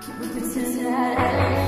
With the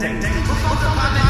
dang dang ding,